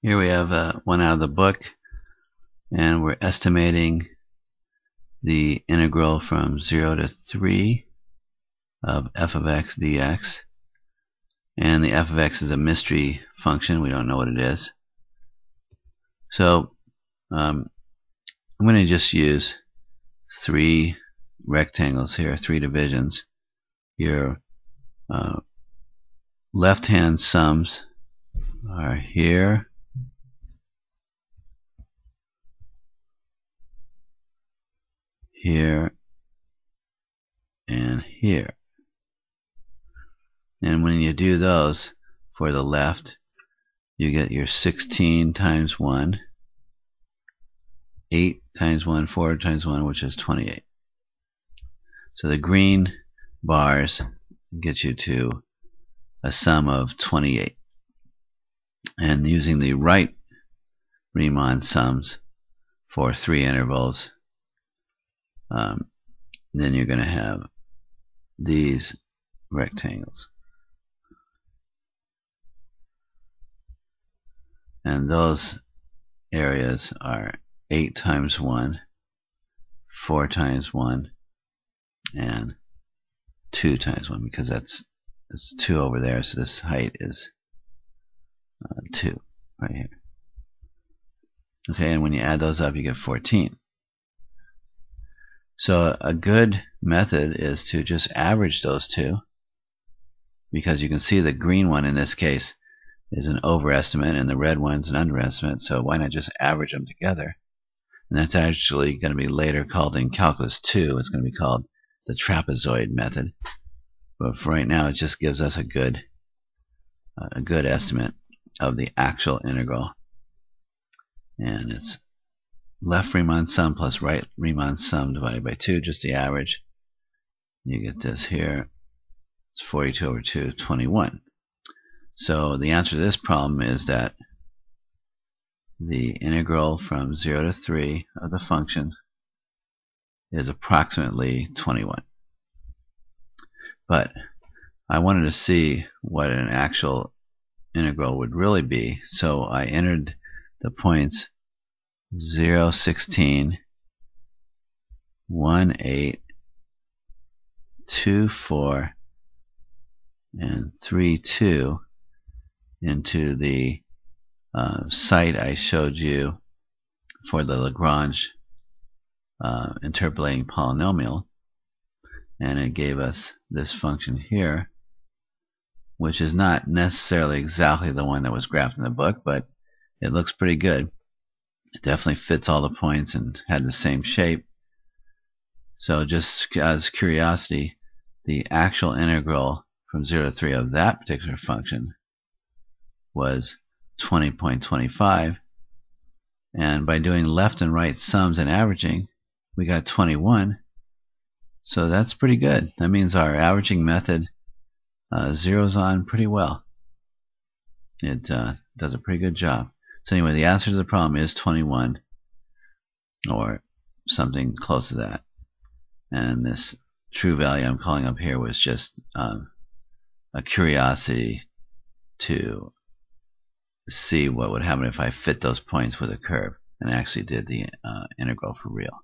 Here we have uh, one out of the book, and we're estimating the integral from 0 to 3 of f of x dx. And the f of x is a mystery function. We don't know what it is. So um, I'm going to just use three rectangles here, three divisions. Your uh, left-hand sums are here here, and here. And when you do those for the left, you get your 16 times 1, 8 times 1, 4 times 1, which is 28. So the green bars get you to a sum of 28. And using the right Riemann sums for three intervals, um, then you're going to have these rectangles. And those areas are 8 times 1, 4 times 1, and 2 times 1 because that's, that's 2 over there, so this height is uh, 2 right here. Okay, and when you add those up, you get 14. So a good method is to just average those two because you can see the green one in this case is an overestimate and the red one's an underestimate so why not just average them together? And that's actually going to be later called in calculus 2 it's going to be called the trapezoid method. But for right now it just gives us a good a good estimate of the actual integral. And it's left Riemann sum plus right Riemann sum divided by 2, just the average. You get this here. It's 42 over 2, 21. So the answer to this problem is that the integral from 0 to 3 of the function is approximately 21. But I wanted to see what an actual integral would really be, so I entered the points 0, 16, 1, 8, 2, 4, and 3, 2 into the uh, site I showed you for the Lagrange uh, interpolating polynomial. And it gave us this function here which is not necessarily exactly the one that was graphed in the book but it looks pretty good it definitely fits all the points and had the same shape. So just as curiosity, the actual integral from 0 to 3 of that particular function was 20.25 and by doing left and right sums and averaging we got 21 so that's pretty good. That means our averaging method uh, zeroes on pretty well. It uh, does a pretty good job so anyway, the answer to the problem is 21 or something close to that. And this true value I'm calling up here was just um, a curiosity to see what would happen if I fit those points with a curve and actually did the uh, integral for real.